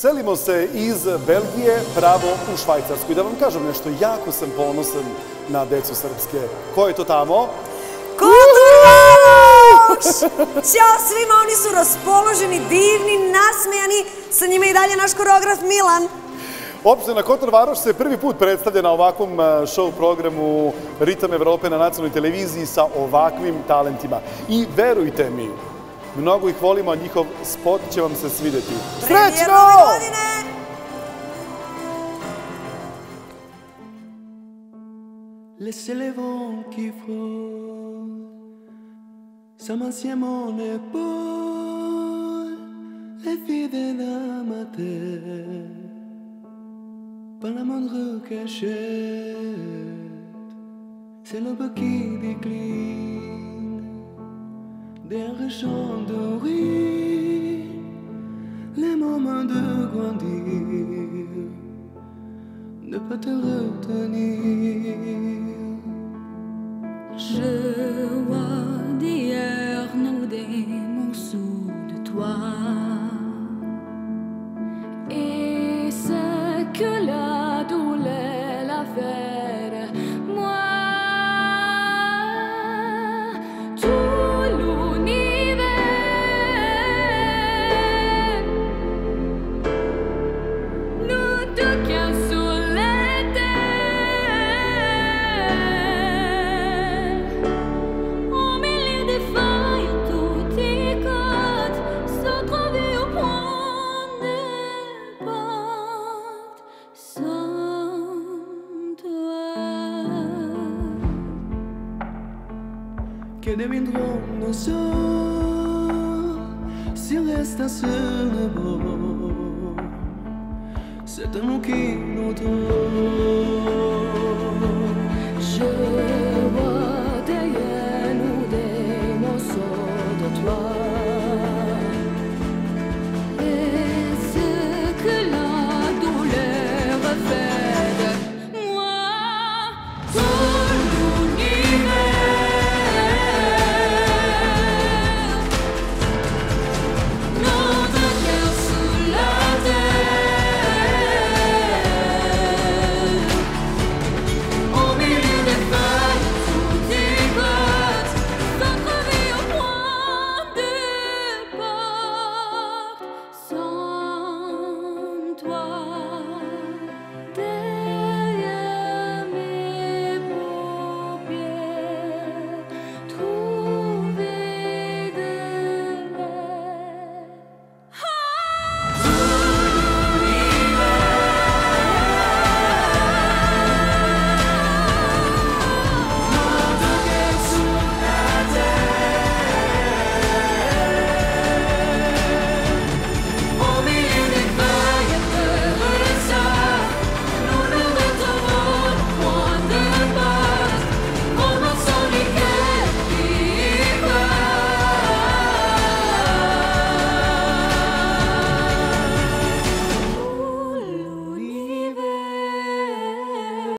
Selimo se iz Belgije pravo u Švajcarsku. I da vam kažem nešto, jako sam ponosan na decu srpske. Ko je to tamo? Kulturvaroš! Ćao svima, oni su raspoloženi, divni, nasmejani. Sa njima i dalje naš koreograf Milan. Opština Kotor Varoš se prvi put predstavlja na ovakvom e, show programu Ritam Evrope na nacionalnoj televiziji sa ovakvim talentima. I verujte mi, mnogo ih volimo, a njihov spot će vam se svideti. Premijer Srećno! Laissez les vents qui frôlent sa main sur mon épaule, les fidèles à ma tête, par la moindre cachette, c'est l'aube qui décline, dorés, les moments de grandir ne peut te retenir. Que deviendront nos jours si reste sur le bord C'est un mot qui nous. Je vois derrière de